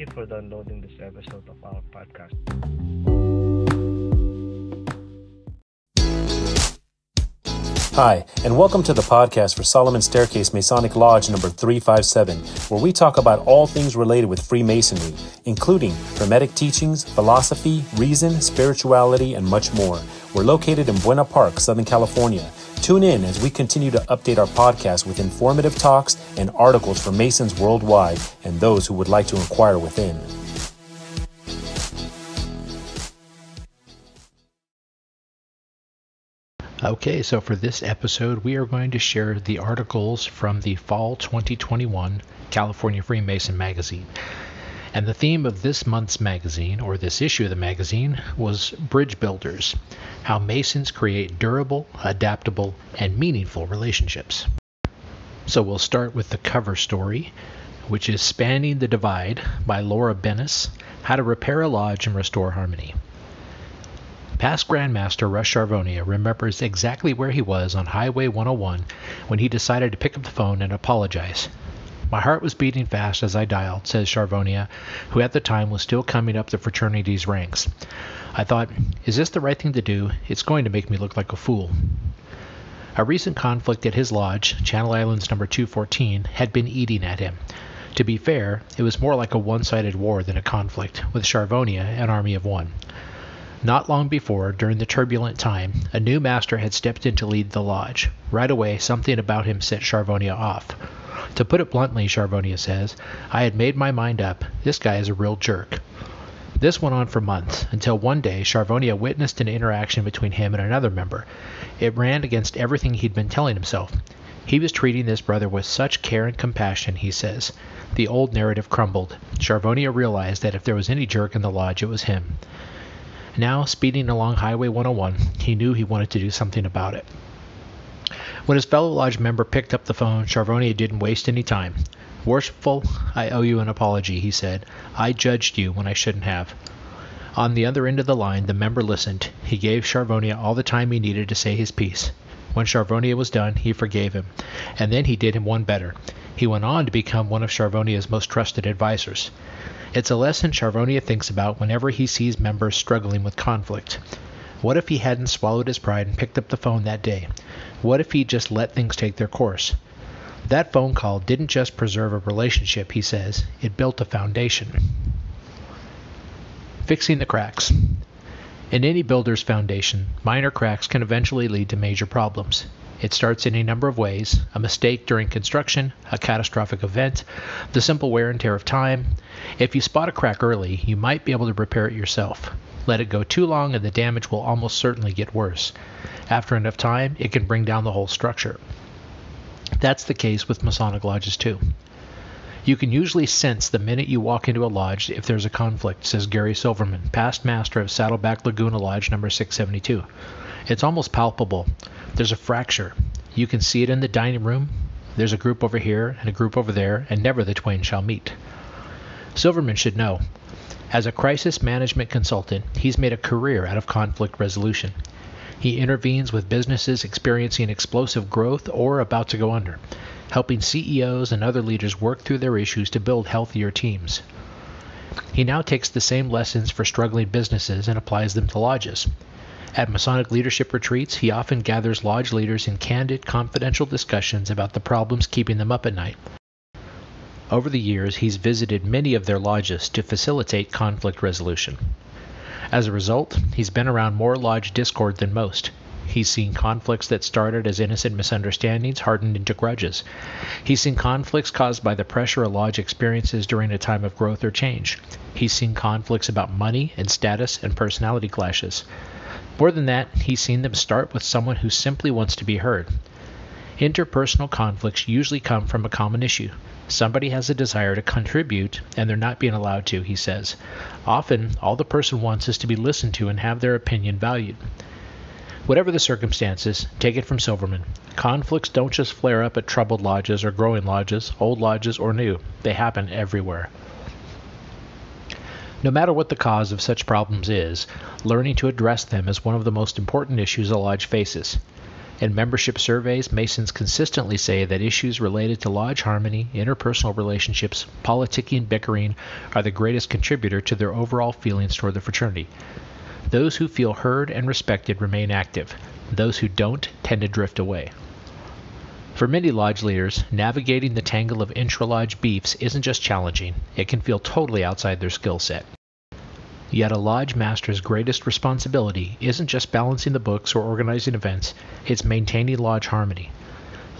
you for downloading this episode of our podcast. Hi, and welcome to the podcast for Solomon Staircase Masonic Lodge number 357, where we talk about all things related with Freemasonry, including Hermetic teachings, philosophy, reason, spirituality, and much more. We're located in Buena Park, Southern California. Tune in as we continue to update our podcast with informative talks and articles for Masons worldwide and those who would like to inquire within. Okay, so for this episode, we are going to share the articles from the Fall 2021 California Freemason magazine. And the theme of this month's magazine, or this issue of the magazine, was Bridge Builders How Masons Create Durable, Adaptable, and Meaningful Relationships. So we'll start with the cover story, which is Spanning the Divide by Laura Bennis How to Repair a Lodge and Restore Harmony. Past Grandmaster Russ Charvonia remembers exactly where he was on Highway 101 when he decided to pick up the phone and apologize. My heart was beating fast as I dialed, says Charvonia, who at the time was still coming up the fraternity's ranks. I thought, is this the right thing to do? It's going to make me look like a fool. A recent conflict at his lodge, Channel Islands number 214, had been eating at him. To be fair, it was more like a one sided war than a conflict, with Charvonia an army of one. Not long before, during the turbulent time, a new master had stepped in to lead the lodge. Right away, something about him set Charvonia off. To put it bluntly, Charvonia says, I had made my mind up. This guy is a real jerk. This went on for months, until one day Charvonia witnessed an interaction between him and another member. It ran against everything he'd been telling himself. He was treating this brother with such care and compassion, he says. The old narrative crumbled. Charvonia realized that if there was any jerk in the lodge, it was him. Now, speeding along Highway 101, he knew he wanted to do something about it. When his fellow lodge member picked up the phone, Charvonia didn't waste any time. Worshipful, I owe you an apology, he said. I judged you when I shouldn't have. On the other end of the line, the member listened. He gave Charvonia all the time he needed to say his piece. When Charvonia was done, he forgave him. And then he did him one better. He went on to become one of Charvonia's most trusted advisers. It's a lesson Charvonia thinks about whenever he sees members struggling with conflict. What if he hadn't swallowed his pride and picked up the phone that day? What if he just let things take their course? That phone call didn't just preserve a relationship, he says, it built a foundation. Fixing the cracks. In any builder's foundation, minor cracks can eventually lead to major problems. It starts in a number of ways a mistake during construction, a catastrophic event, the simple wear and tear of time. If you spot a crack early, you might be able to repair it yourself. Let it go too long, and the damage will almost certainly get worse. After enough time, it can bring down the whole structure. That's the case with Masonic lodges, too. You can usually sense the minute you walk into a lodge if there's a conflict, says Gary Silverman, past master of Saddleback Laguna Lodge number 672. It's almost palpable. There's a fracture. You can see it in the dining room. There's a group over here and a group over there, and never the twain shall meet. Silverman should know. As a crisis management consultant, he's made a career out of conflict resolution. He intervenes with businesses experiencing explosive growth or about to go under, helping CEOs and other leaders work through their issues to build healthier teams. He now takes the same lessons for struggling businesses and applies them to lodges. At Masonic leadership retreats, he often gathers lodge leaders in candid, confidential discussions about the problems keeping them up at night. Over the years, he's visited many of their lodges to facilitate conflict resolution. As a result, he's been around more lodge discord than most. He's seen conflicts that started as innocent misunderstandings hardened into grudges. He's seen conflicts caused by the pressure a lodge experiences during a time of growth or change. He's seen conflicts about money and status and personality clashes. More than that, he's seen them start with someone who simply wants to be heard. Interpersonal conflicts usually come from a common issue. Somebody has a desire to contribute, and they're not being allowed to, he says. Often, all the person wants is to be listened to and have their opinion valued. Whatever the circumstances, take it from Silverman. Conflicts don't just flare up at troubled lodges or growing lodges, old lodges or new. They happen everywhere. No matter what the cause of such problems is, learning to address them is one of the most important issues a lodge faces. In membership surveys, Masons consistently say that issues related to lodge harmony, interpersonal relationships, politicking, and bickering are the greatest contributor to their overall feelings toward the fraternity. Those who feel heard and respected remain active. Those who don't tend to drift away. For many lodge leaders, navigating the tangle of intra lodge beefs isn't just challenging, it can feel totally outside their skill set. Yet a lodge master's greatest responsibility isn't just balancing the books or organizing events, it's maintaining lodge harmony.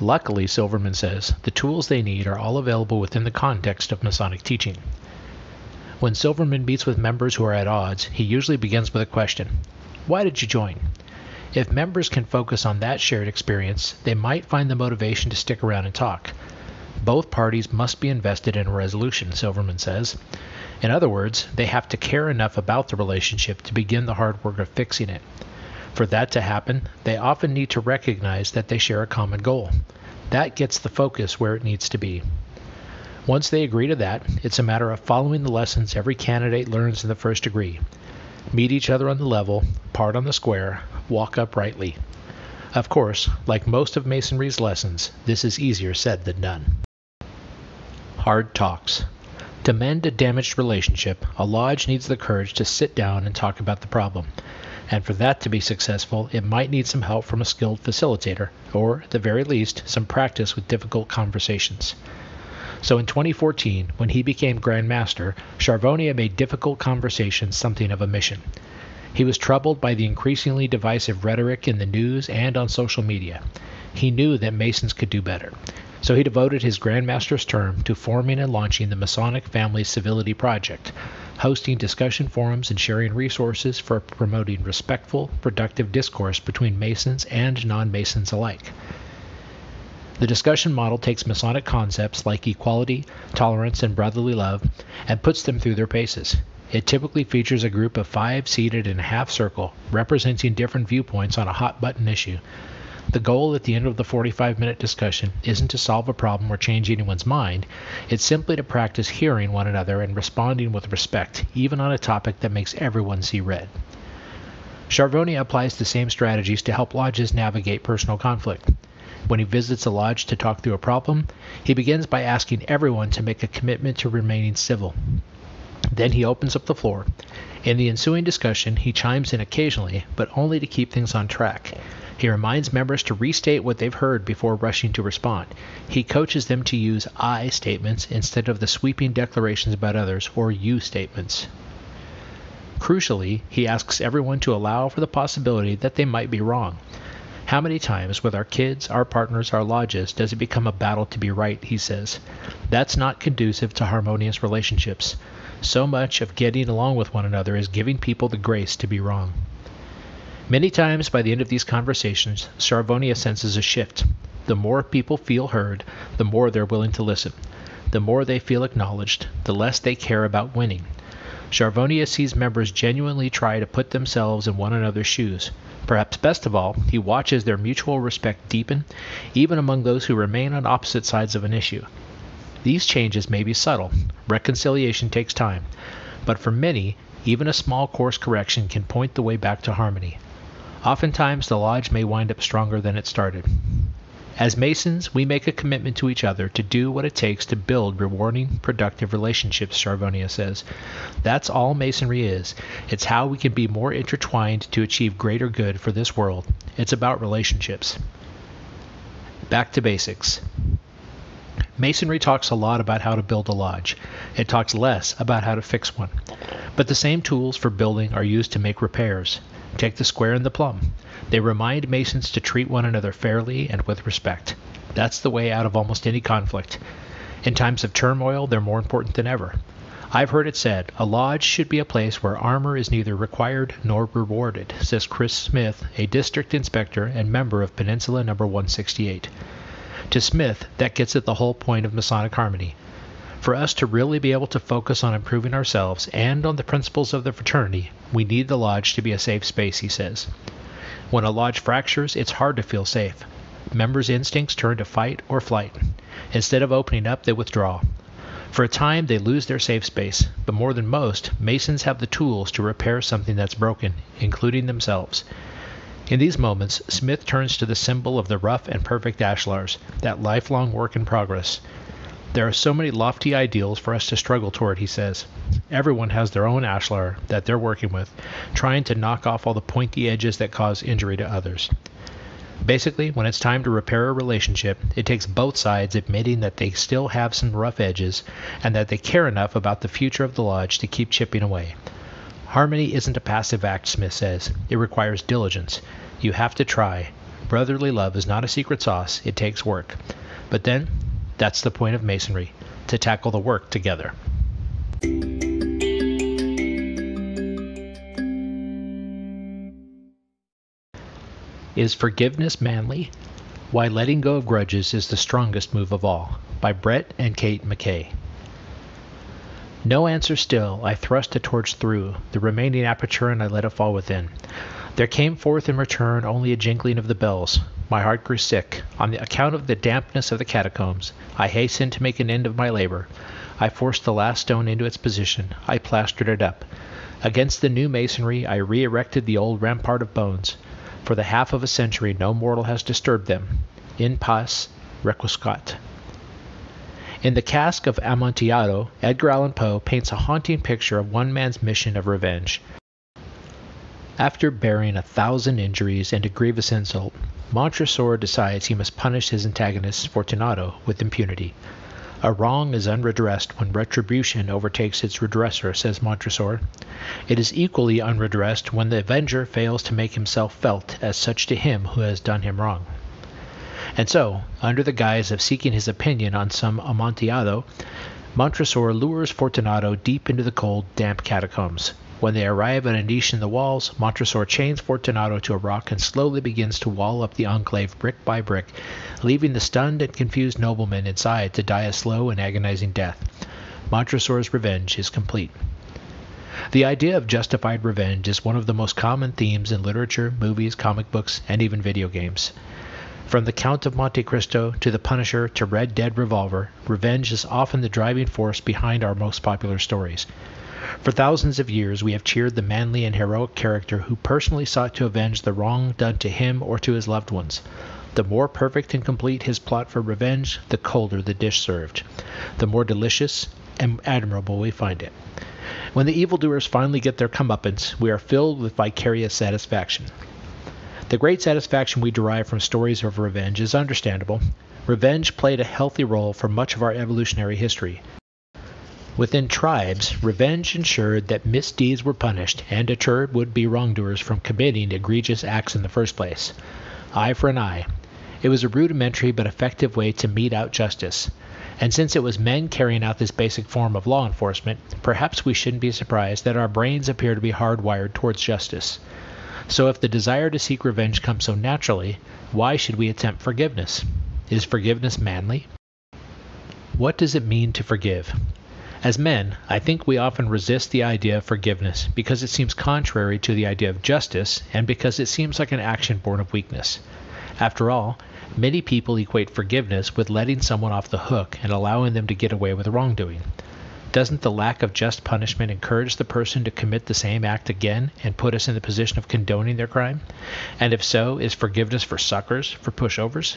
Luckily, Silverman says, the tools they need are all available within the context of Masonic teaching. When Silverman meets with members who are at odds, he usually begins with a question Why did you join? If members can focus on that shared experience, they might find the motivation to stick around and talk. Both parties must be invested in a resolution, Silverman says. In other words, they have to care enough about the relationship to begin the hard work of fixing it. For that to happen, they often need to recognize that they share a common goal. That gets the focus where it needs to be. Once they agree to that, it's a matter of following the lessons every candidate learns in the first degree. Meet each other on the level, part on the square, walk uprightly. Of course, like most of Masonry's lessons, this is easier said than done. Hard talks. To mend a damaged relationship, a lodge needs the courage to sit down and talk about the problem. And for that to be successful, it might need some help from a skilled facilitator, or, at the very least, some practice with difficult conversations. So in 2014, when he became Grand Master, Charvonia made difficult conversations something of a mission. He was troubled by the increasingly divisive rhetoric in the news and on social media. He knew that Masons could do better. So he devoted his Grand Master's term to forming and launching the Masonic Family Civility Project, hosting discussion forums and sharing resources for promoting respectful, productive discourse between Masons and non Masons alike. The discussion model takes Masonic concepts like equality, tolerance, and brotherly love and puts them through their paces. It typically features a group of five seated in a half circle, representing different viewpoints on a hot button issue, the goal at the end of the 45 minute discussion isn't to solve a problem or change anyone's mind, it's simply to practice hearing one another and responding with respect, even on a topic that makes everyone see red. Charvonia applies the same strategies to help lodges navigate personal conflict. When he visits a lodge to talk through a problem, he begins by asking everyone to make a commitment to remaining civil. Then he opens up the floor. In the ensuing discussion, he chimes in occasionally, but only to keep things on track. He reminds members to restate what they've heard before rushing to respond. He coaches them to use I statements instead of the sweeping declarations about others or you statements. Crucially, he asks everyone to allow for the possibility that they might be wrong. How many times with our kids, our partners, our lodges does it become a battle to be right, he says. That's not conducive to harmonious relationships. So much of getting along with one another is giving people the grace to be wrong. Many times by the end of these conversations, Charvonia senses a shift. The more people feel heard, the more they're willing to listen. The more they feel acknowledged, the less they care about winning. Charvonia sees members genuinely try to put themselves in one another's shoes. Perhaps best of all, he watches their mutual respect deepen, even among those who remain on opposite sides of an issue. These changes may be subtle. Reconciliation takes time. But for many, even a small course correction can point the way back to harmony. Oftentimes, the lodge may wind up stronger than it started. As Masons, we make a commitment to each other to do what it takes to build rewarding, productive relationships, Charvonia says. That's all Masonry is. It's how we can be more intertwined to achieve greater good for this world. It's about relationships. Back to basics. Masonry talks a lot about how to build a lodge. It talks less about how to fix one. But the same tools for building are used to make repairs. Take the square and the plumb. They remind Masons to treat one another fairly and with respect. That's the way out of almost any conflict. In times of turmoil, they're more important than ever. I've heard it said, a lodge should be a place where armor is neither required nor rewarded, says Chris Smith, a district inspector and member of Peninsula Number 168. To Smith, that gets at the whole point of Masonic harmony. For us to really be able to focus on improving ourselves and on the principles of the fraternity, we need the lodge to be a safe space, he says. When a lodge fractures, it's hard to feel safe. Members' instincts turn to fight or flight. Instead of opening up, they withdraw. For a time, they lose their safe space, but more than most, Masons have the tools to repair something that's broken, including themselves. In these moments, Smith turns to the symbol of the rough and perfect ashlars, that lifelong work in progress. There are so many lofty ideals for us to struggle toward, he says. Everyone has their own ashlar that they're working with, trying to knock off all the pointy edges that cause injury to others. Basically, when it's time to repair a relationship, it takes both sides admitting that they still have some rough edges and that they care enough about the future of the lodge to keep chipping away. Harmony isn't a passive act, Smith says. It requires diligence. You have to try. Brotherly love is not a secret sauce, it takes work. But then, that's the point of Masonry to tackle the work together. Is Forgiveness Manly? Why Letting Go of Grudges is the Strongest Move of All by Brett and Kate McKay. No answer still, I thrust a torch through the remaining aperture and I let it fall within. There came forth in return only a jingling of the bells. My heart grew sick. On the account of the dampness of the catacombs, I hastened to make an end of my labor. I forced the last stone into its position. I plastered it up. Against the new masonry, I re erected the old rampart of bones. For the half of a century, no mortal has disturbed them. In pace requiescat. In The Cask of Amontillado, Edgar Allan Poe paints a haunting picture of one man's mission of revenge. After bearing a thousand injuries and a grievous insult, Montresor decides he must punish his antagonist, Fortunato, with impunity. A wrong is unredressed when retribution overtakes its redresser, says Montresor. It is equally unredressed when the avenger fails to make himself felt as such to him who has done him wrong. And so, under the guise of seeking his opinion on some Amontillado, Montresor lures Fortunato deep into the cold, damp catacombs. When they arrive at a niche in the walls, Montresor chains Fortunato to a rock and slowly begins to wall up the enclave brick by brick, leaving the stunned and confused nobleman inside to die a slow and agonizing death. Montresor's revenge is complete. The idea of justified revenge is one of the most common themes in literature, movies, comic books, and even video games. From the Count of Monte Cristo to the Punisher to Red Dead Revolver, revenge is often the driving force behind our most popular stories. For thousands of years, we have cheered the manly and heroic character who personally sought to avenge the wrong done to him or to his loved ones. The more perfect and complete his plot for revenge, the colder the dish served, the more delicious and admirable we find it. When the evildoers finally get their comeuppance, we are filled with vicarious satisfaction. The great satisfaction we derive from stories of revenge is understandable. Revenge played a healthy role for much of our evolutionary history. Within tribes, revenge ensured that misdeeds were punished and deterred would be wrongdoers from committing egregious acts in the first place. Eye for an eye. It was a rudimentary but effective way to mete out justice. And since it was men carrying out this basic form of law enforcement, perhaps we shouldn't be surprised that our brains appear to be hardwired towards justice. So if the desire to seek revenge comes so naturally, why should we attempt forgiveness? Is forgiveness manly? What does it mean to forgive? As men, I think we often resist the idea of forgiveness because it seems contrary to the idea of justice and because it seems like an action born of weakness. After all, many people equate forgiveness with letting someone off the hook and allowing them to get away with wrongdoing. Doesn't the lack of just punishment encourage the person to commit the same act again and put us in the position of condoning their crime? And if so, is forgiveness for suckers, for pushovers?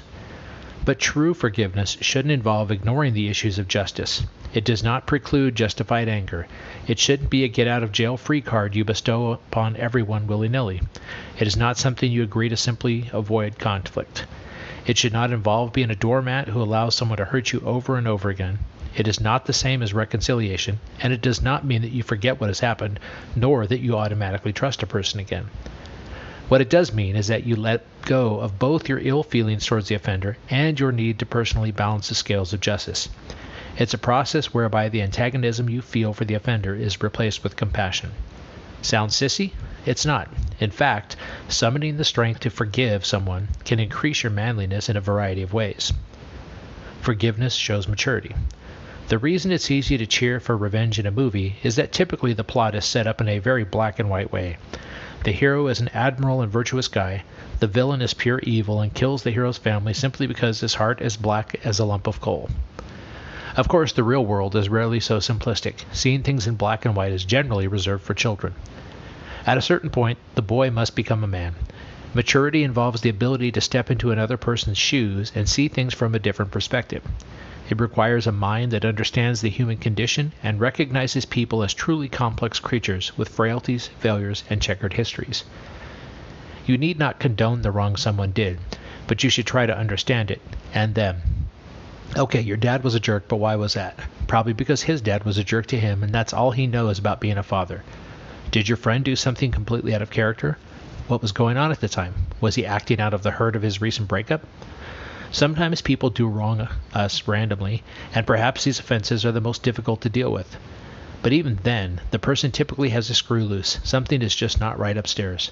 But true forgiveness shouldn't involve ignoring the issues of justice. It does not preclude justified anger. It shouldn't be a get out of jail free card you bestow upon everyone willy nilly. It is not something you agree to simply avoid conflict. It should not involve being a doormat who allows someone to hurt you over and over again. It is not the same as reconciliation, and it does not mean that you forget what has happened, nor that you automatically trust a person again. What it does mean is that you let go of both your ill feelings towards the offender and your need to personally balance the scales of justice. It's a process whereby the antagonism you feel for the offender is replaced with compassion. Sounds sissy? It's not. In fact, summoning the strength to forgive someone can increase your manliness in a variety of ways. Forgiveness shows maturity. The reason it's easy to cheer for revenge in a movie is that typically the plot is set up in a very black and white way. The hero is an admirable and virtuous guy. The villain is pure evil and kills the hero's family simply because his heart is black as a lump of coal. Of course, the real world is rarely so simplistic. Seeing things in black and white is generally reserved for children. At a certain point, the boy must become a man. Maturity involves the ability to step into another person's shoes and see things from a different perspective. It requires a mind that understands the human condition and recognizes people as truly complex creatures with frailties, failures, and checkered histories. You need not condone the wrong someone did, but you should try to understand it and them. Okay, your dad was a jerk, but why was that? Probably because his dad was a jerk to him, and that's all he knows about being a father. Did your friend do something completely out of character? What was going on at the time? Was he acting out of the hurt of his recent breakup? Sometimes people do wrong uh, us randomly, and perhaps these offenses are the most difficult to deal with. But even then, the person typically has a screw loose. Something is just not right upstairs.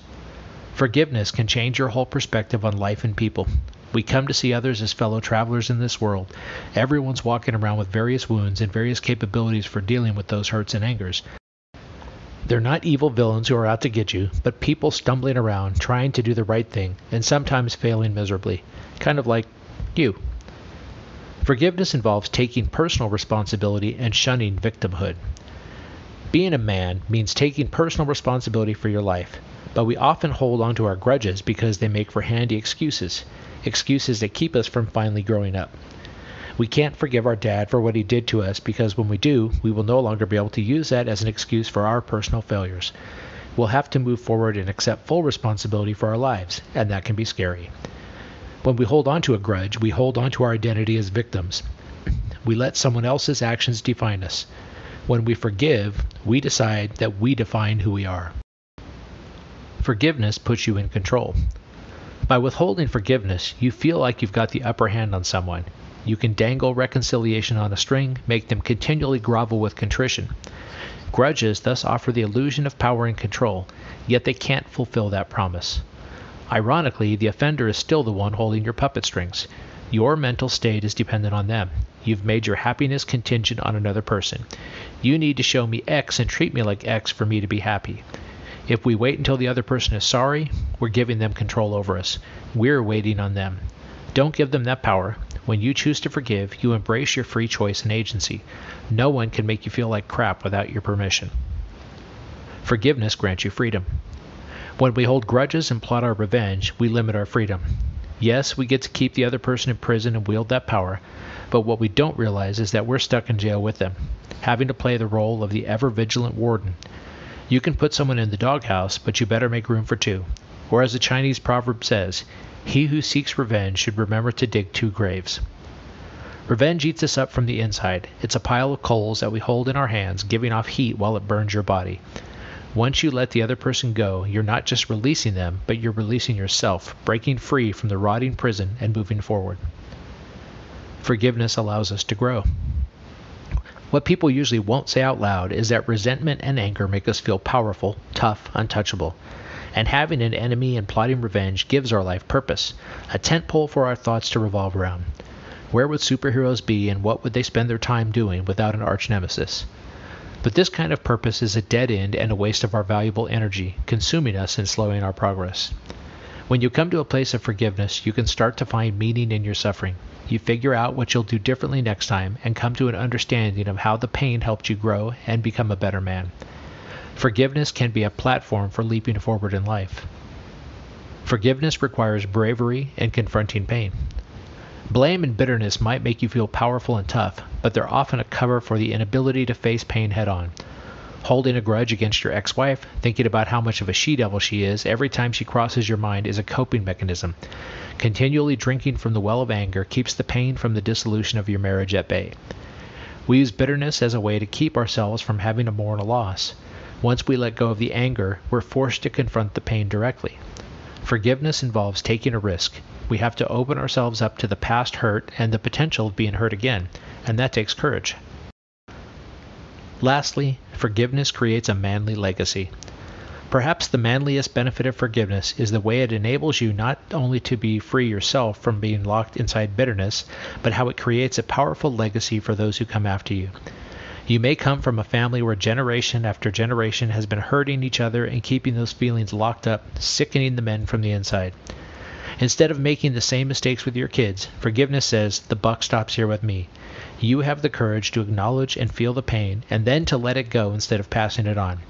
Forgiveness can change your whole perspective on life and people. We come to see others as fellow travelers in this world. Everyone's walking around with various wounds and various capabilities for dealing with those hurts and angers. They're not evil villains who are out to get you, but people stumbling around, trying to do the right thing, and sometimes failing miserably. Kind of like you. Forgiveness involves taking personal responsibility and shunning victimhood. Being a man means taking personal responsibility for your life, but we often hold on to our grudges because they make for handy excuses excuses that keep us from finally growing up. We can't forgive our dad for what he did to us because when we do, we will no longer be able to use that as an excuse for our personal failures. We'll have to move forward and accept full responsibility for our lives, and that can be scary. When we hold on to a grudge, we hold on to our identity as victims. We let someone else's actions define us. When we forgive, we decide that we define who we are. Forgiveness puts you in control. By withholding forgiveness, you feel like you've got the upper hand on someone. You can dangle reconciliation on a string, make them continually grovel with contrition. Grudges thus offer the illusion of power and control, yet they can't fulfill that promise. Ironically, the offender is still the one holding your puppet strings. Your mental state is dependent on them. You've made your happiness contingent on another person. You need to show me X and treat me like X for me to be happy. If we wait until the other person is sorry, we're giving them control over us. We're waiting on them. Don't give them that power. When you choose to forgive, you embrace your free choice and agency. No one can make you feel like crap without your permission. Forgiveness grants you freedom. When we hold grudges and plot our revenge, we limit our freedom. Yes, we get to keep the other person in prison and wield that power, but what we don't realize is that we're stuck in jail with them, having to play the role of the ever vigilant warden you can put someone in the doghouse, but you better make room for two. Or as the Chinese proverb says, he who seeks revenge should remember to dig two graves. Revenge eats us up from the inside. It's a pile of coals that we hold in our hands, giving off heat while it burns your body. Once you let the other person go, you're not just releasing them, but you're releasing yourself, breaking free from the rotting prison and moving forward. Forgiveness allows us to grow. What people usually won't say out loud is that resentment and anger make us feel powerful, tough, untouchable. And having an enemy and plotting revenge gives our life purpose, a tent pole for our thoughts to revolve around. Where would superheroes be and what would they spend their time doing without an arch nemesis? But this kind of purpose is a dead end and a waste of our valuable energy, consuming us and slowing our progress. When you come to a place of forgiveness, you can start to find meaning in your suffering. You figure out what you'll do differently next time and come to an understanding of how the pain helped you grow and become a better man. Forgiveness can be a platform for leaping forward in life. Forgiveness requires bravery and confronting pain. Blame and bitterness might make you feel powerful and tough, but they're often a cover for the inability to face pain head on. Holding a grudge against your ex wife, thinking about how much of a she devil she is every time she crosses your mind is a coping mechanism. Continually drinking from the well of anger keeps the pain from the dissolution of your marriage at bay. We use bitterness as a way to keep ourselves from having to mourn a loss. Once we let go of the anger, we're forced to confront the pain directly. Forgiveness involves taking a risk. We have to open ourselves up to the past hurt and the potential of being hurt again, and that takes courage. Lastly, forgiveness creates a manly legacy. Perhaps the manliest benefit of forgiveness is the way it enables you not only to be free yourself from being locked inside bitterness, but how it creates a powerful legacy for those who come after you. You may come from a family where generation after generation has been hurting each other and keeping those feelings locked up, sickening the men from the inside. Instead of making the same mistakes with your kids, forgiveness says, The buck stops here with me. You have the courage to acknowledge and feel the pain, and then to let it go instead of passing it on.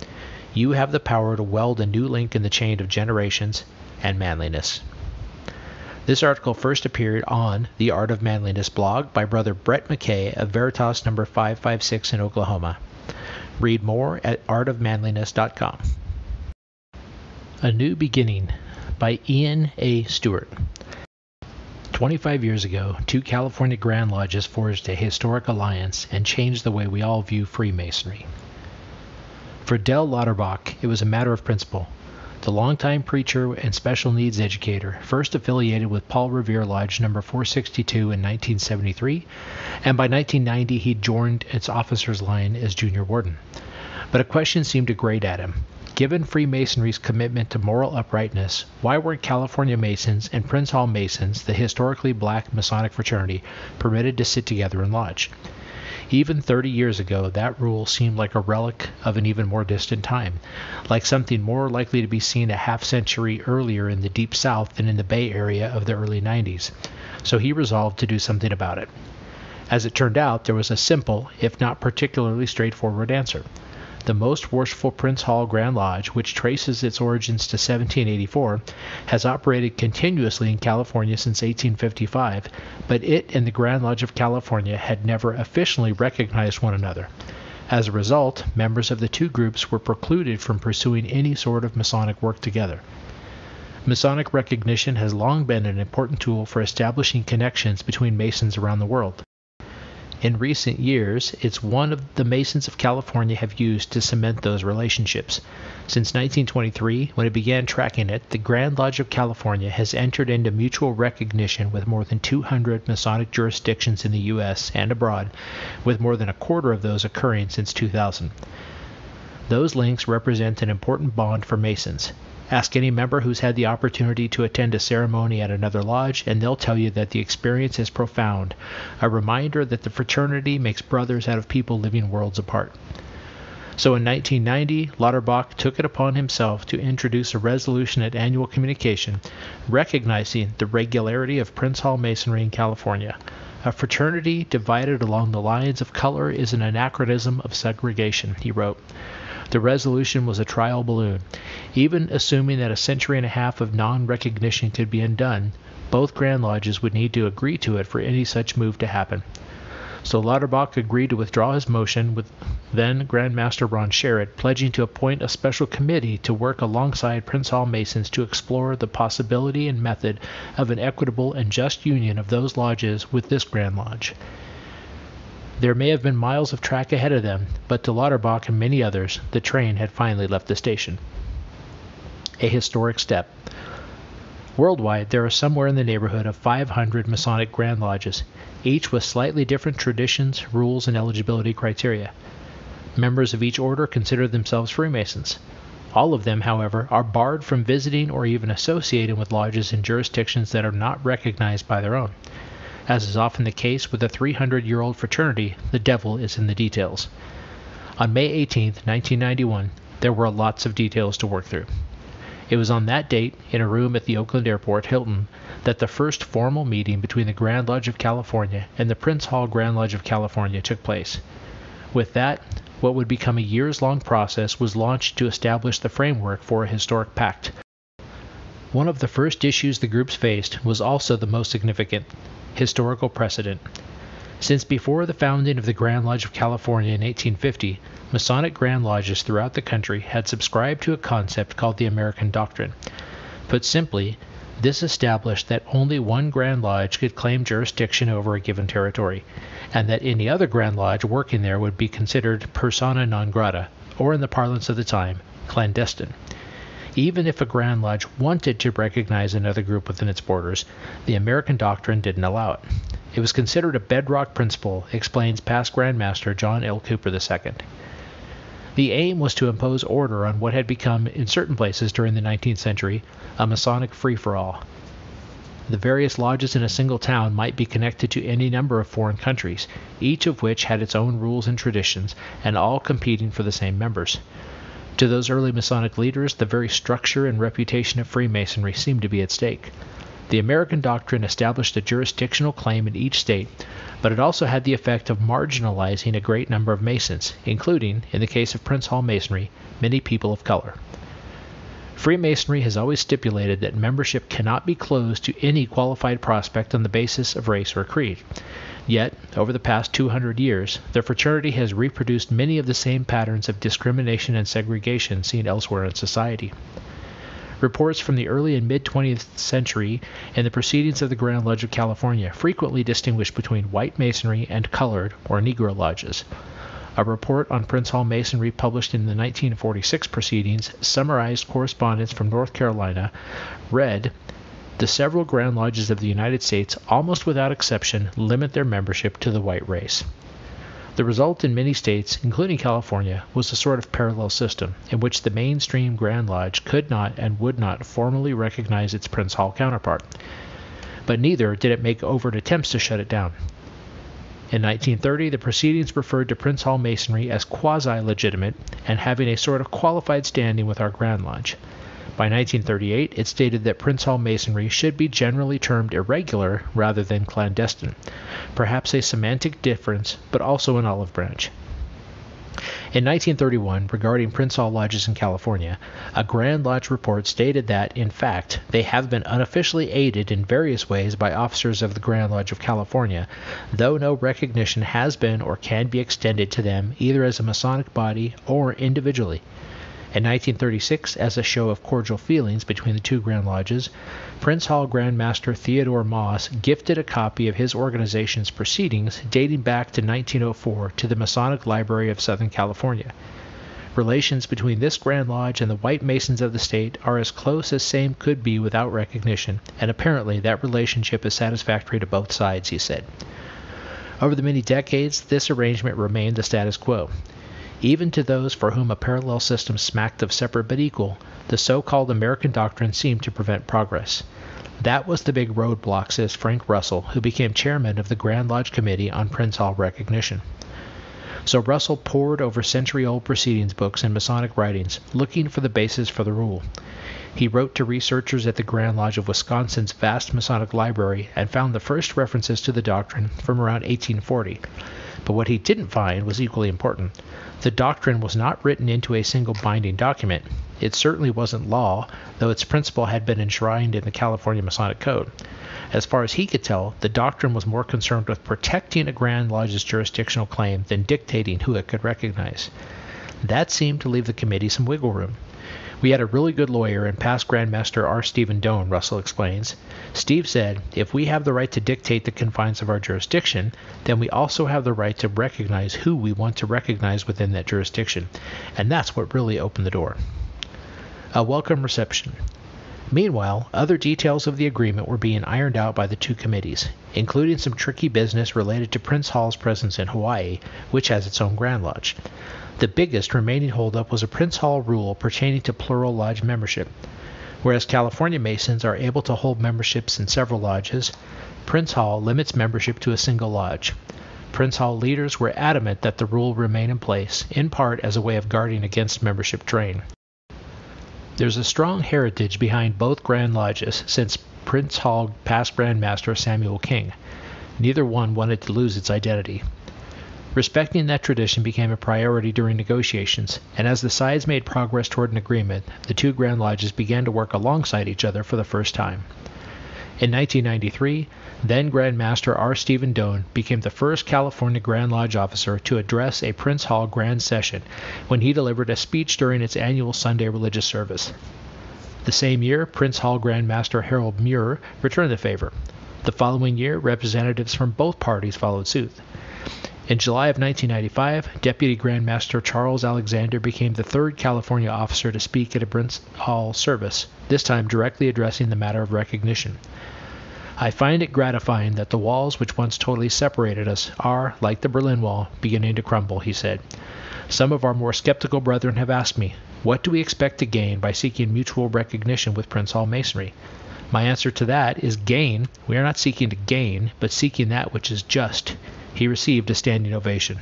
You have the power to weld a new link in the chain of generations, and manliness. This article first appeared on the Art of Manliness blog by brother Brett McKay of Veritas number 556 in Oklahoma. Read more at artofmanliness.com. A New Beginning by Ian A. Stewart. 25 years ago, two California Grand Lodges forged a historic alliance and changed the way we all view Freemasonry. For Dell Lauterbach, it was a matter of principle. The longtime preacher and special needs educator, first affiliated with Paul Revere Lodge number 462 in 1973, and by 1990 he joined its officers' line as junior warden. But a question seemed to grate at him. Given Freemasonry's commitment to moral uprightness, why weren't California Masons and Prince Hall Masons, the historically black Masonic fraternity, permitted to sit together in lodge? Even 30 years ago, that rule seemed like a relic of an even more distant time, like something more likely to be seen a half century earlier in the Deep South than in the Bay Area of the early 90s. So he resolved to do something about it. As it turned out, there was a simple, if not particularly straightforward answer the most worshipful Prince Hall Grand Lodge, which traces its origins to 1784, has operated continuously in California since 1855, but it and the Grand Lodge of California had never officially recognized one another. As a result, members of the two groups were precluded from pursuing any sort of Masonic work together. Masonic recognition has long been an important tool for establishing connections between Masons around the world. In recent years, it's one of the Masons of California have used to cement those relationships. Since 1923, when it began tracking it, the Grand Lodge of California has entered into mutual recognition with more than 200 Masonic jurisdictions in the U.S. and abroad, with more than a quarter of those occurring since 2000. Those links represent an important bond for Masons. Ask any member who's had the opportunity to attend a ceremony at another lodge, and they'll tell you that the experience is profound, a reminder that the fraternity makes brothers out of people living worlds apart. So in 1990, Lauterbach took it upon himself to introduce a resolution at annual communication recognizing the regularity of Prince Hall Masonry in California. A fraternity divided along the lines of color is an anachronism of segregation, he wrote. The resolution was a trial balloon. Even assuming that a century and a half of non recognition could be undone, both Grand Lodges would need to agree to it for any such move to happen. So Lauterbach agreed to withdraw his motion, with then Grand Master Ron Sherritt pledging to appoint a special committee to work alongside Prince Hall Masons to explore the possibility and method of an equitable and just union of those lodges with this Grand Lodge. There may have been miles of track ahead of them, but to Lauterbach and many others, the train had finally left the station. A historic step. Worldwide, there are somewhere in the neighborhood of 500 Masonic Grand Lodges, each with slightly different traditions, rules, and eligibility criteria. Members of each order consider themselves Freemasons. All of them, however, are barred from visiting or even associating with lodges in jurisdictions that are not recognized by their own. As is often the case with a 300 year old fraternity, the devil is in the details. On May 18, 1991, there were lots of details to work through. It was on that date, in a room at the Oakland Airport Hilton, that the first formal meeting between the Grand Lodge of California and the Prince Hall Grand Lodge of California took place. With that, what would become a years long process was launched to establish the framework for a historic pact. One of the first issues the groups faced was also the most significant historical precedent. Since before the founding of the Grand Lodge of California in 1850, Masonic Grand Lodges throughout the country had subscribed to a concept called the American Doctrine. Put simply, this established that only one Grand Lodge could claim jurisdiction over a given territory, and that any other Grand Lodge working there would be considered persona non grata, or in the parlance of the time, clandestine. Even if a Grand Lodge wanted to recognize another group within its borders, the American doctrine didn't allow it. It was considered a bedrock principle, explains past Grand Master John L. Cooper II. The aim was to impose order on what had become, in certain places during the 19th century, a Masonic free for all. The various lodges in a single town might be connected to any number of foreign countries, each of which had its own rules and traditions, and all competing for the same members. To those early Masonic leaders, the very structure and reputation of Freemasonry seemed to be at stake. The American doctrine established a jurisdictional claim in each state, but it also had the effect of marginalizing a great number of Masons, including, in the case of Prince Hall Masonry, many people of color. Freemasonry has always stipulated that membership cannot be closed to any qualified prospect on the basis of race or creed. Yet, over the past 200 years, the fraternity has reproduced many of the same patterns of discrimination and segregation seen elsewhere in society. Reports from the early and mid 20th century and the proceedings of the Grand Lodge of California frequently distinguished between white masonry and colored or Negro lodges. A report on Prince Hall Masonry published in the 1946 proceedings summarized correspondence from North Carolina read the several Grand Lodges of the United States, almost without exception, limit their membership to the white race. The result in many states, including California, was a sort of parallel system in which the mainstream Grand Lodge could not and would not formally recognize its Prince Hall counterpart. But neither did it make overt attempts to shut it down. In 1930, the proceedings referred to Prince Hall Masonry as quasi legitimate and having a sort of qualified standing with our Grand Lodge. By 1938, it stated that Prince Hall Masonry should be generally termed irregular rather than clandestine, perhaps a semantic difference, but also an olive branch. In 1931, regarding Prince Hall lodges in California, a Grand Lodge report stated that, in fact, they have been unofficially aided in various ways by officers of the Grand Lodge of California, though no recognition has been or can be extended to them either as a Masonic body or individually. In 1936, as a show of cordial feelings between the two Grand Lodges, Prince Hall Grand Master Theodore Moss gifted a copy of his organization's proceedings dating back to 1904 to the Masonic Library of Southern California. Relations between this Grand Lodge and the White Masons of the state are as close as same could be without recognition, and apparently that relationship is satisfactory to both sides, he said. Over the many decades, this arrangement remained the status quo. Even to those for whom a parallel system smacked of separate but equal, the so called American doctrine seemed to prevent progress. That was the big roadblock, says Frank Russell, who became chairman of the Grand Lodge Committee on Prince Hall Recognition. So Russell pored over century old proceedings books and Masonic writings, looking for the basis for the rule. He wrote to researchers at the Grand Lodge of Wisconsin's vast Masonic library and found the first references to the doctrine from around 1840. But what he didn't find was equally important. The doctrine was not written into a single binding document. It certainly wasn't law, though its principle had been enshrined in the California Masonic Code. As far as he could tell, the doctrine was more concerned with protecting a Grand Lodge's jurisdictional claim than dictating who it could recognize. That seemed to leave the committee some wiggle room. We had a really good lawyer and past Grandmaster R. Stephen Doan, Russell explains. Steve said, if we have the right to dictate the confines of our jurisdiction, then we also have the right to recognize who we want to recognize within that jurisdiction. And that's what really opened the door. A welcome reception. Meanwhile, other details of the agreement were being ironed out by the two committees, including some tricky business related to Prince Hall's presence in Hawaii, which has its own Grand Lodge. The biggest remaining holdup was a Prince Hall rule pertaining to plural lodge membership. Whereas California Masons are able to hold memberships in several lodges, Prince Hall limits membership to a single lodge. Prince Hall leaders were adamant that the rule remain in place, in part as a way of guarding against membership drain. There's a strong heritage behind both Grand Lodges since Prince Hall past Grand Master Samuel King. Neither one wanted to lose its identity. Respecting that tradition became a priority during negotiations, and as the sides made progress toward an agreement, the two Grand Lodges began to work alongside each other for the first time. In 1993, then Grand Master R. Stephen Doan became the first California Grand Lodge officer to address a Prince Hall Grand Session when he delivered a speech during its annual Sunday religious service. The same year, Prince Hall Grand Master Harold Muir returned the favor. The following year, representatives from both parties followed suit. In July of 1995, Deputy Grand Master Charles Alexander became the third California officer to speak at a Prince Hall service, this time directly addressing the matter of recognition. I find it gratifying that the walls which once totally separated us are, like the Berlin Wall, beginning to crumble, he said. Some of our more skeptical brethren have asked me, what do we expect to gain by seeking mutual recognition with Prince Hall Masonry? My answer to that is gain. We are not seeking to gain, but seeking that which is just. He received a standing ovation.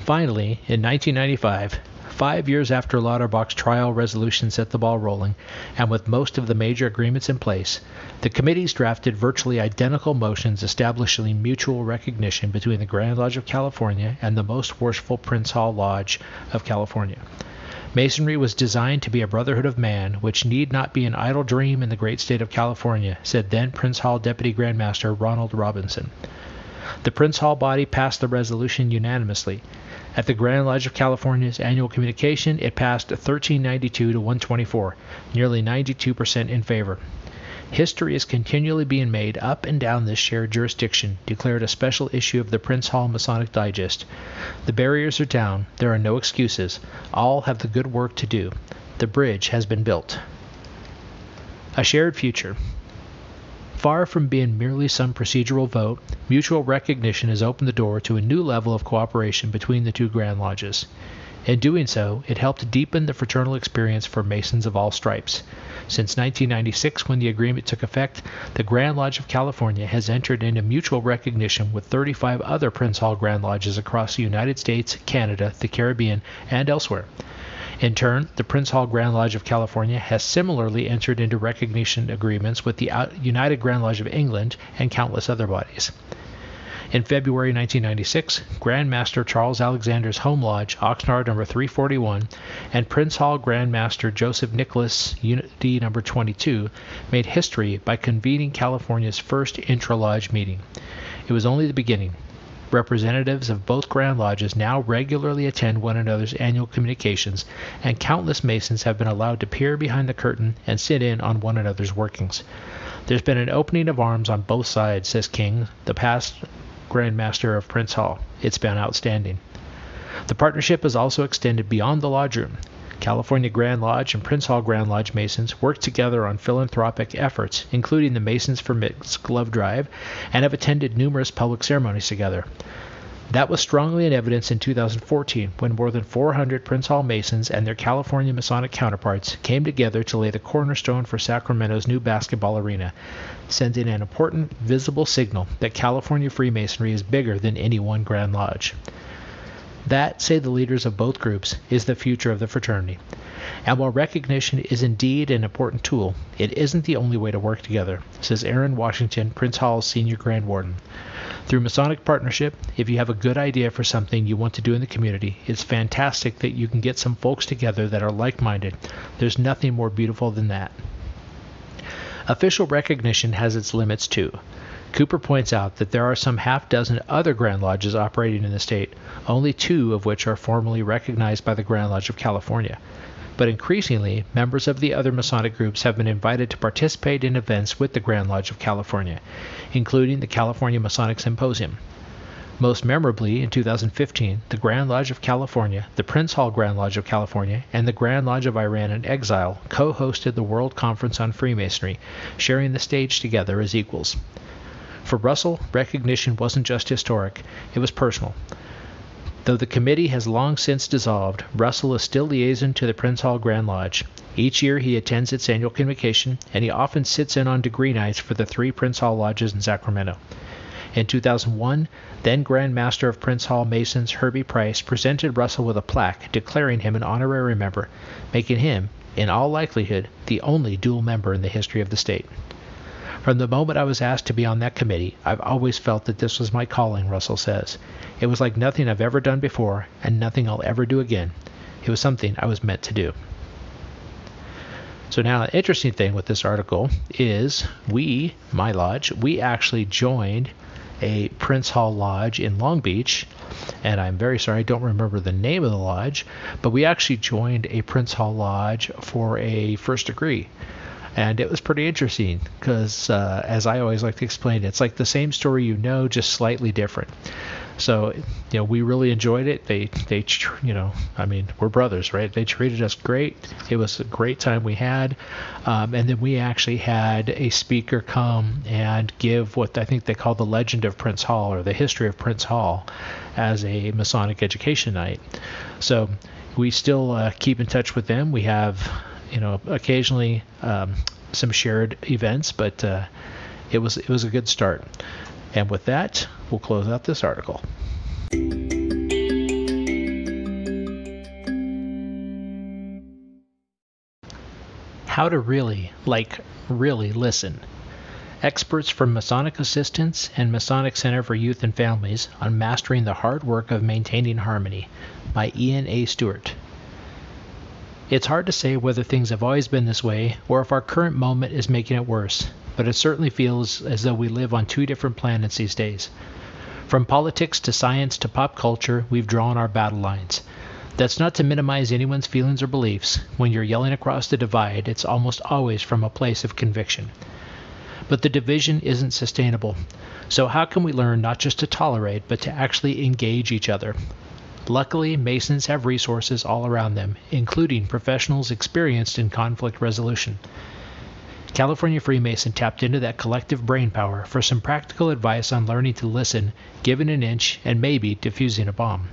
Finally, in 1995, five years after Lauterbach's trial resolution set the ball rolling, and with most of the major agreements in place, the committees drafted virtually identical motions establishing mutual recognition between the Grand Lodge of California and the most worshipful Prince Hall Lodge of California. Masonry was designed to be a brotherhood of man, which need not be an idle dream in the great state of California, said then Prince Hall Deputy Grand Master Ronald Robinson. The Prince Hall body passed the resolution unanimously. At the Grand Lodge of California's annual communication, it passed 1392 to 124, nearly 92% in favor. History is continually being made up and down this shared jurisdiction, declared a special issue of the Prince Hall Masonic Digest. The barriers are down. There are no excuses. All have the good work to do. The bridge has been built. A shared future. Far from being merely some procedural vote, mutual recognition has opened the door to a new level of cooperation between the two Grand Lodges. In doing so, it helped deepen the fraternal experience for Masons of all stripes. Since 1996, when the agreement took effect, the Grand Lodge of California has entered into mutual recognition with 35 other Prince Hall Grand Lodges across the United States, Canada, the Caribbean, and elsewhere. In turn, the Prince Hall Grand Lodge of California has similarly entered into recognition agreements with the uh, United Grand Lodge of England and countless other bodies. In February 1996, Grand Master Charles Alexander's home lodge, Oxnard number 341, and Prince Hall Grand Master Joseph Nicholas Unity number 22 made history by convening California's first intra-lodge meeting. It was only the beginning. Representatives of both Grand Lodges now regularly attend one another's annual communications, and countless Masons have been allowed to peer behind the curtain and sit in on one another's workings. There's been an opening of arms on both sides, says King, the past Grand Master of Prince Hall. It's been outstanding. The partnership has also extended beyond the lodge room. California Grand Lodge and Prince Hall Grand Lodge Masons work together on philanthropic efforts, including the Masons for Mitts Glove Drive, and have attended numerous public ceremonies together. That was strongly in evidence in 2014 when more than 400 Prince Hall Masons and their California Masonic counterparts came together to lay the cornerstone for Sacramento's new basketball arena, sending an important, visible signal that California Freemasonry is bigger than any one Grand Lodge. That, say the leaders of both groups, is the future of the fraternity. And while recognition is indeed an important tool, it isn't the only way to work together, says Aaron Washington, Prince Hall's senior Grand Warden. Through Masonic Partnership, if you have a good idea for something you want to do in the community, it's fantastic that you can get some folks together that are like minded. There's nothing more beautiful than that. Official recognition has its limits too. Cooper points out that there are some half dozen other Grand Lodges operating in the state, only two of which are formally recognized by the Grand Lodge of California but increasingly, members of the other Masonic groups have been invited to participate in events with the Grand Lodge of California, including the California Masonic Symposium. Most memorably, in 2015, the Grand Lodge of California, the Prince Hall Grand Lodge of California, and the Grand Lodge of Iran in Exile co hosted the World Conference on Freemasonry, sharing the stage together as equals. For Russell, recognition wasn't just historic, it was personal. Though the committee has long since dissolved, Russell is still liaison to the Prince Hall Grand Lodge. Each year he attends its annual convocation, and he often sits in on degree nights for the three Prince Hall lodges in Sacramento. In 2001, then Grand Master of Prince Hall Masons Herbie Price presented Russell with a plaque declaring him an honorary member, making him, in all likelihood, the only dual member in the history of the state. From the moment I was asked to be on that committee, I've always felt that this was my calling, Russell says. It was like nothing I've ever done before and nothing I'll ever do again. It was something I was meant to do. So now, an interesting thing with this article is we, my lodge, we actually joined a Prince Hall Lodge in Long Beach, and I'm very sorry I don't remember the name of the lodge, but we actually joined a Prince Hall Lodge for a first degree and it was pretty interesting because, uh, as I always like to explain, it's like the same story you know, just slightly different. So, you know, we really enjoyed it. They, they, you know, I mean, we're brothers, right? They treated us great. It was a great time we had, um, and then we actually had a speaker come and give what I think they call the legend of Prince Hall or the history of Prince Hall as a Masonic education night. So we still uh, keep in touch with them. We have you know, occasionally um, some shared events, but uh, it was it was a good start. And with that, we'll close out this article. How to really, like, really listen. Experts from Masonic Assistance and Masonic Center for Youth and Families on Mastering the Hard Work of Maintaining Harmony by Ian A. Stewart. It's hard to say whether things have always been this way or if our current moment is making it worse, but it certainly feels as though we live on two different planets these days. From politics to science to pop culture, we've drawn our battle lines. That's not to minimize anyone's feelings or beliefs. When you're yelling across the divide, it's almost always from a place of conviction. But the division isn't sustainable. So, how can we learn not just to tolerate, but to actually engage each other? Luckily, Masons have resources all around them, including professionals experienced in conflict resolution. California Freemason tapped into that collective brain power for some practical advice on learning to listen, giving an inch, and maybe diffusing a bomb.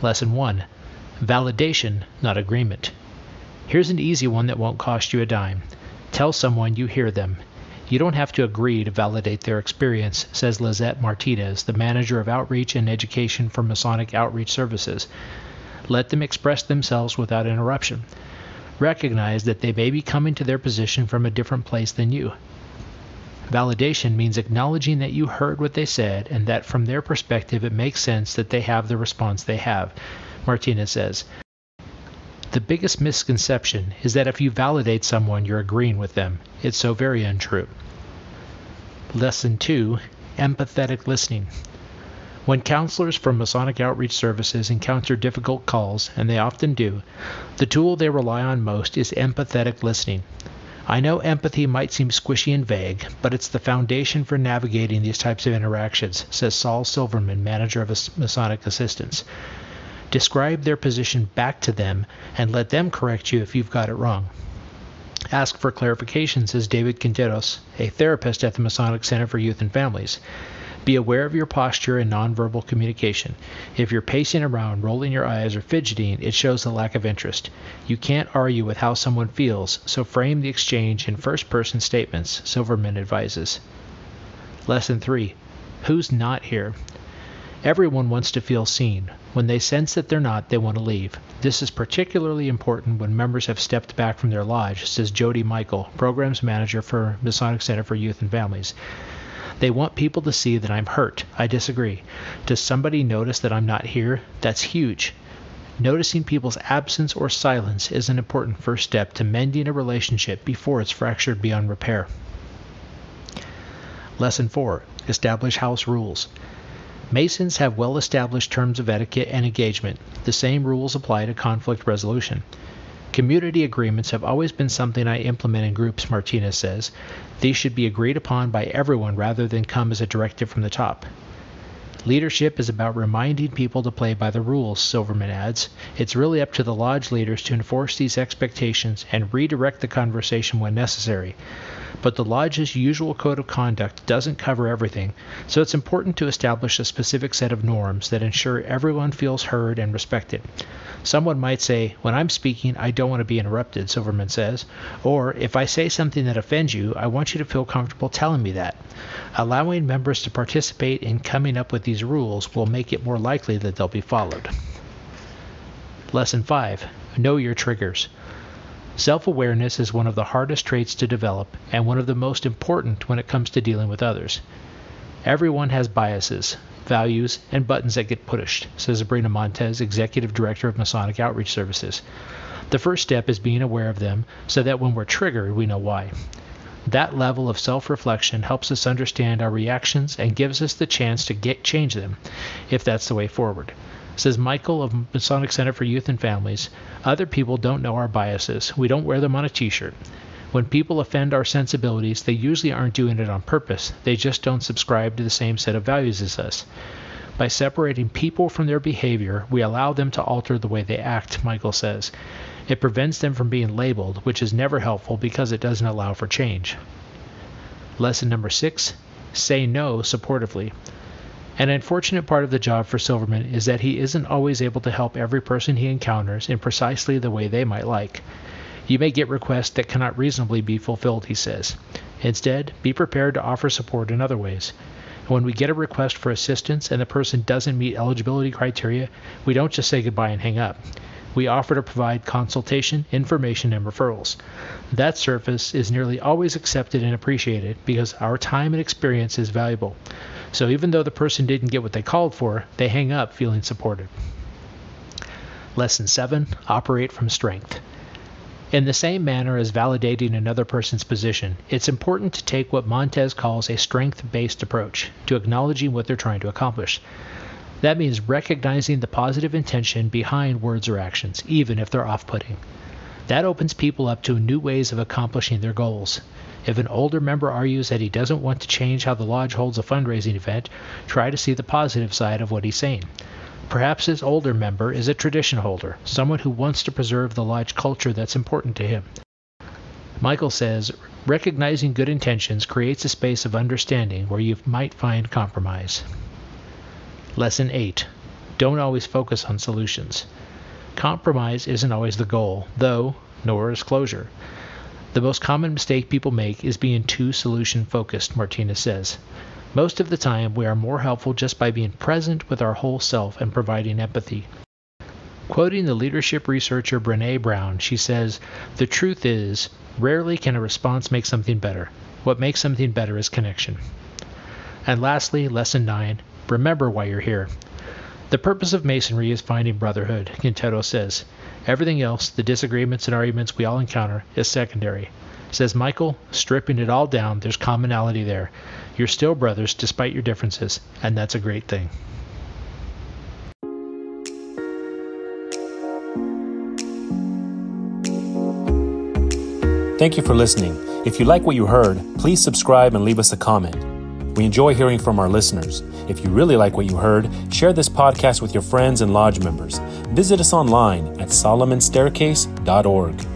Lesson 1 Validation, not agreement. Here's an easy one that won't cost you a dime. Tell someone you hear them. You don't have to agree to validate their experience, says Lizette Martinez, the manager of outreach and education for Masonic Outreach Services. Let them express themselves without interruption. Recognize that they may be coming to their position from a different place than you. Validation means acknowledging that you heard what they said and that from their perspective it makes sense that they have the response they have. Martinez says, The biggest misconception is that if you validate someone, you're agreeing with them. It's so very untrue. Lesson 2 Empathetic Listening. When counselors from Masonic Outreach Services encounter difficult calls, and they often do, the tool they rely on most is empathetic listening. I know empathy might seem squishy and vague, but it's the foundation for navigating these types of interactions, says Saul Silverman, manager of Masonic Assistance. Describe their position back to them and let them correct you if you've got it wrong. Ask for clarification, says David Quinteros, a therapist at the Masonic Center for Youth and Families. Be aware of your posture and nonverbal communication. If you're pacing around, rolling your eyes, or fidgeting, it shows a lack of interest. You can't argue with how someone feels, so frame the exchange in first person statements, Silverman advises. Lesson 3 Who's not here? Everyone wants to feel seen. When they sense that they're not, they want to leave. This is particularly important when members have stepped back from their lodge, says Jody Michael, Programs Manager for Masonic Center for Youth and Families. They want people to see that I'm hurt. I disagree. Does somebody notice that I'm not here? That's huge. Noticing people's absence or silence is an important first step to mending a relationship before it's fractured beyond repair. Lesson 4 Establish house rules. Masons have well established terms of etiquette and engagement. The same rules apply to conflict resolution. Community agreements have always been something I implement in groups, Martinez says. These should be agreed upon by everyone rather than come as a directive from the top. Leadership is about reminding people to play by the rules, Silverman adds. It's really up to the lodge leaders to enforce these expectations and redirect the conversation when necessary. But the lodge's usual code of conduct doesn't cover everything, so it's important to establish a specific set of norms that ensure everyone feels heard and respected. Someone might say, When I'm speaking, I don't want to be interrupted, Silverman says. Or, if I say something that offends you, I want you to feel comfortable telling me that. Allowing members to participate in coming up with these rules will make it more likely that they'll be followed. Lesson 5 Know your triggers. Self awareness is one of the hardest traits to develop and one of the most important when it comes to dealing with others. Everyone has biases, values, and buttons that get pushed, says Sabrina Montez, Executive Director of Masonic Outreach Services. The first step is being aware of them so that when we're triggered, we know why. That level of self reflection helps us understand our reactions and gives us the chance to get change them, if that's the way forward. Says Michael of Masonic Center for Youth and Families, other people don't know our biases. We don't wear them on a t shirt. When people offend our sensibilities, they usually aren't doing it on purpose. They just don't subscribe to the same set of values as us. By separating people from their behavior, we allow them to alter the way they act, Michael says. It prevents them from being labeled, which is never helpful because it doesn't allow for change. Lesson number six say no supportively. An unfortunate part of the job for Silverman is that he isn't always able to help every person he encounters in precisely the way they might like. You may get requests that cannot reasonably be fulfilled, he says. Instead, be prepared to offer support in other ways. When we get a request for assistance and the person doesn't meet eligibility criteria, we don't just say goodbye and hang up. We offer to provide consultation, information, and referrals. That service is nearly always accepted and appreciated because our time and experience is valuable. So even though the person didn't get what they called for, they hang up feeling supported. Lesson 7 Operate from Strength. In the same manner as validating another person's position, it's important to take what Montez calls a strength based approach to acknowledging what they're trying to accomplish. That means recognizing the positive intention behind words or actions, even if they're off putting. That opens people up to new ways of accomplishing their goals. If an older member argues that he doesn't want to change how the lodge holds a fundraising event, try to see the positive side of what he's saying. Perhaps this older member is a tradition holder, someone who wants to preserve the lodge culture that's important to him. Michael says, recognizing good intentions creates a space of understanding where you might find compromise. Lesson 8 Don't always focus on solutions. Compromise isn't always the goal, though, nor is closure. The most common mistake people make is being too solution focused, Martinez says. Most of the time, we are more helpful just by being present with our whole self and providing empathy. Quoting the leadership researcher Brene Brown, she says, The truth is, rarely can a response make something better. What makes something better is connection. And lastly, lesson 9 remember why you're here. The purpose of Masonry is finding brotherhood, Quintero says. Everything else, the disagreements and arguments we all encounter, is secondary. Says Michael, stripping it all down, there's commonality there. You're still brothers despite your differences, and that's a great thing. Thank you for listening. If you like what you heard, please subscribe and leave us a comment. We enjoy hearing from our listeners. If you really like what you heard, share this podcast with your friends and lodge members. Visit us online at solomonstaircase.org.